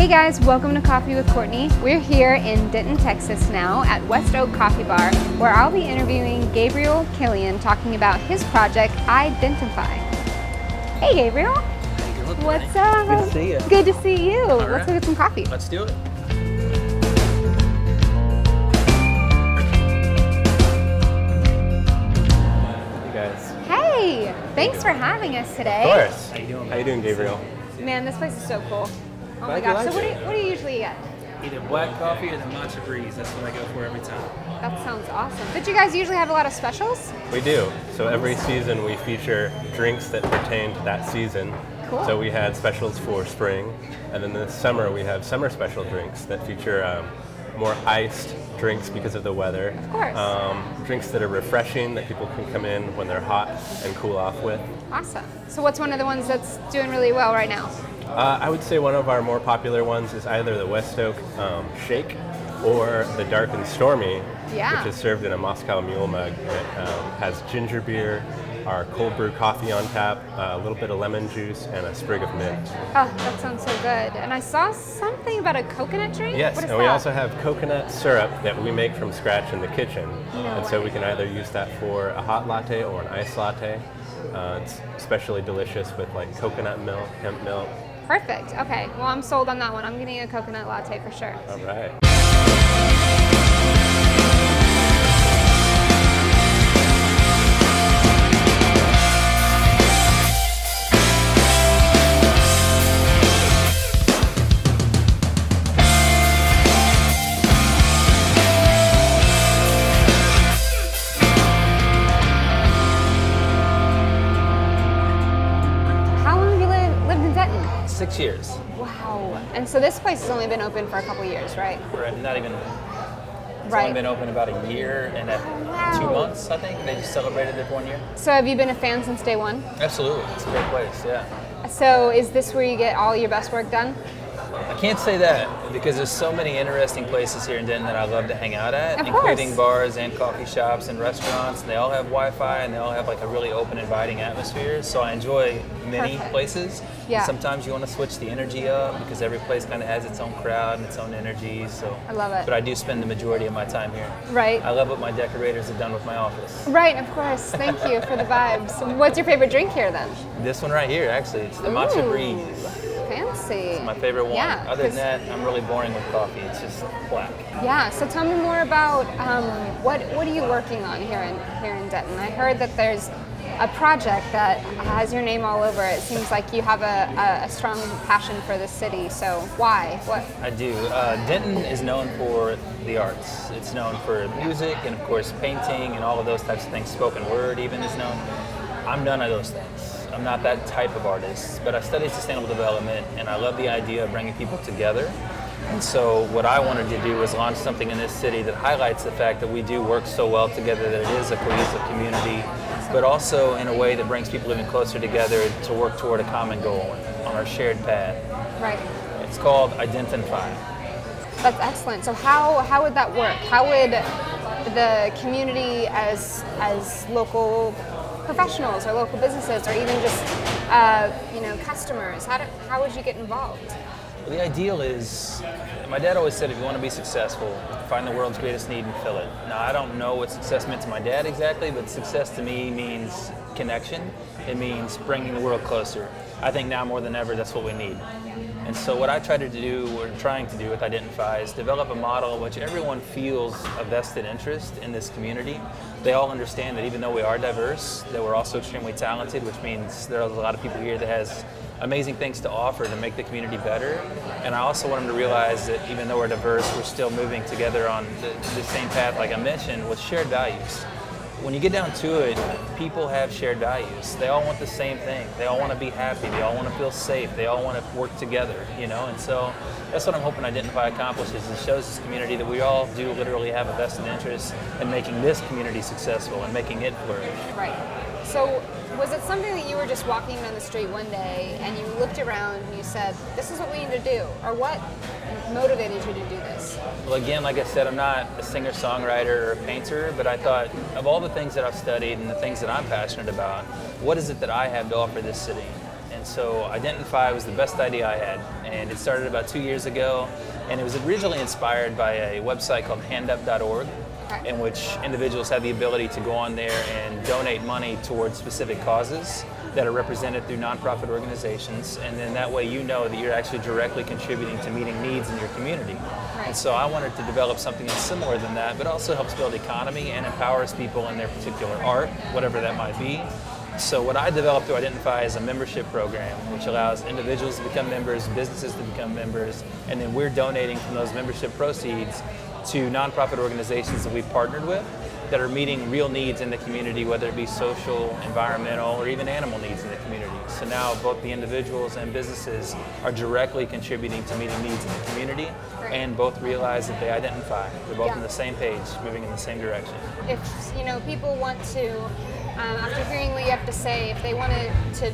Hey guys, welcome to Coffee with Courtney. We're here in Denton, Texas now at West Oak Coffee Bar where I'll be interviewing Gabriel Killian talking about his project iDentonfy. Hey Gabriel. How you doing, What's up? Good to see you. Good to see you. Let's right. go get some coffee. Let's do it. You guys. Hey, thanks for having us today. Of course. How you doing? How you doing, Gabriel? Man, this place is so cool. Oh my Glad gosh. So what do, you, what do you usually get? Either black coffee or the matcha breeze. That's what I go for every time. That sounds awesome. But you guys usually have a lot of specials? We do. So every season we feature drinks that pertain to that season. Cool. So we had specials for spring, and then this summer we have summer special drinks that feature um, more iced drinks because of the weather. Of course. Um, drinks that are refreshing that people can come in when they're hot and cool off with. Awesome. So what's one of the ones that's doing really well right now? Uh, I would say one of our more popular ones is either the West Oak um, Shake or the Dark and Stormy, Yeah. which is served in a Moscow Mule mug It um, has ginger beer, our cold brew coffee on tap, uh, a little bit of lemon juice, and a sprig of mint. Oh, that sounds so good. And I saw something about a coconut drink. Yes, and we also have coconut syrup that we make from scratch in the kitchen. No and so we can either use that for a hot latte or an iced latte. Uh, it's especially delicious with like coconut milk, hemp milk. Perfect. Okay. Well, I'm sold on that one. I'm getting a coconut latte for sure. All right. Six years. Wow. And so this place has only been open for a couple years, right? We're not even. It's Right. only been open about a year and a, wow. two months, I think. They just celebrated their one year. So have you been a fan since day one? Absolutely. It's a great place, yeah. So is this where you get all your best work done? I can't say that because there's so many interesting places here in Denton that I love to hang out at, Of including course. bars and coffee shops and restaurants. And they all have Wi-Fi and they all have like a really open, inviting atmosphere. So I enjoy many Perfect. places. Yeah. Sometimes you want to switch the energy up because every place kind of has its own crowd and its own energy. So I love it. But I do spend the majority of my time here. Right. I love what my decorators have done with my office. Right, of course. Thank you for the vibes. What's your favorite drink here then? This one right here, actually, it's the matcha Ooh, breeze. Fancy. My favorite one. Yeah, Other than that, I'm really boring with coffee. It's just black. Yeah, so tell me more about um, what what are you working on here in here in Denton? I heard that there's a project that has your name all over it. It seems like you have a, a, a strong passion for the city. So why? What? I do. Uh, Denton is known for the arts. It's known for music and, of course, painting and all of those types of things. Spoken word even is known. I'm none of those things. I'm not that type of artist, but I studied sustainable development and I love the idea of bringing people together. And so, what I wanted to do was launch something in this city that highlights the fact that we do work so well together, that it is a cohesive community, but also in a way that brings people even closer together to work toward a common goal on our shared path. Right. It's called iDentonfy. That's excellent. So how how would that work? How would the community, as as local professionals or local businesses, or even just uh, you know customers, how do, how would you get involved? Well, the ideal is, my dad always said, if you want to be successful, find the world's greatest need and fill it. Now, I don't know what success meant to my dad exactly, but success to me means connection. It means bringing the world closer. I think now more than ever, that's what we need. And so, what I try to do, or trying to do with iDentonfy, is develop a model in which everyone feels a vested interest in this community. They all understand that even though we are diverse, that we're also extremely talented, which means there's a lot of people here that has amazing things to offer to make the community better. And I also want them to realize that even though we're diverse, we're still moving together on the, the same path, like I mentioned, with shared values. When you get down to it, people have shared values. They all want the same thing. They all want to be happy. They all want to feel safe. They all want to work together, you know? And so that's what I'm hoping iDentonfy accomplishes. It shows this community that we all do literally have a vested interest in making this community successful and making it flourish. Right. So was it something that you were just walking down the street one day and you looked around and you said, "This is what we need to do," or what motivated you to do this? Well, again, like I said, I'm not a singer songwriter or a painter, but I thought of all the things that I've studied and the things that I'm passionate about, what is it that I have to offer this city? And And so iDentonfy was the best idea I had. And it started about two years ago. And it was originally inspired by a website called handup.org, Okay. in which individuals have the ability to go on there and donate money towards specific causes that are represented through nonprofit organizations. And then that way you know that you're actually directly contributing to meeting needs in your community. Right. And so I wanted to develop something that's similar than that, but also helps build economy and empowers people in their particular art, whatever that might be. So what I developed to iDentonfy is a membership program, which allows individuals to become members, businesses to become members, and then we're donating from those membership proceeds to nonprofit organizations that we've partnered with that are meeting real needs in the community, whether it be social, environmental, or even animal needs in the community. So now both the individuals and businesses are directly contributing to meeting needs in the community and both realize that they identify. They're both Yeah. on the same page, moving in the same direction. if you know people want to um, after hearing what you have to say if they wanted to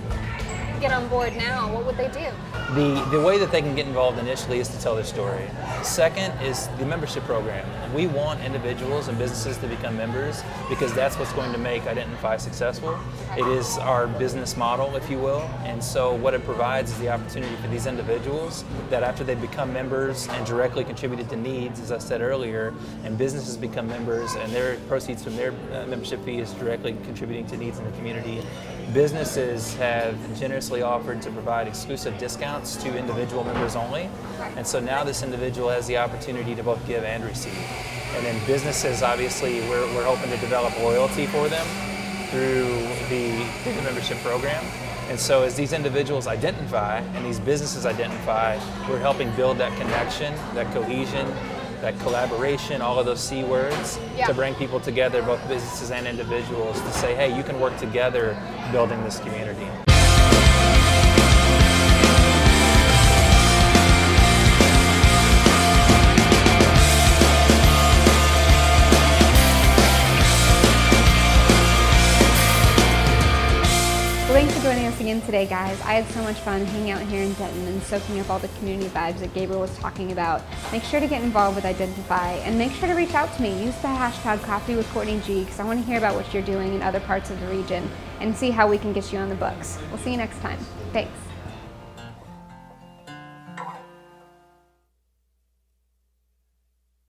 get on board now what would they do The, the way that they can get involved initially is to tell their story. Second is the membership program. We want individuals and businesses to become members because that's what's going to make iDentonfy successful. It is our business model, if you will. And so what it provides is the opportunity for these individuals that after they become members and directly contributed to needs, as I said earlier, and businesses become members and their proceeds from their uh, membership fee is directly contributing to needs in the community, businesses have generously offered to provide exclusive discounts to individual members only. And so now this individual has the opportunity to both give and receive. And then businesses, obviously, we're, we're hoping to develop loyalty for them through the, through the membership program. And so as these individuals identify and these businesses identify, we're helping build that connection, that cohesion, that collaboration, all of those C words Yeah. to bring people together, both businesses and individuals, to say, hey, you can work together building this community. Again today, guys. I had so much fun hanging out here in Denton and soaking up all the community vibes that Gabriel was talking about. Make sure to get involved with iDentonfy and make sure to reach out to me. Use the hashtag Coffee with Courtney G because I want to hear about what you're doing in other parts of the region and see how we can get you on the books. We'll see you next time. Thanks.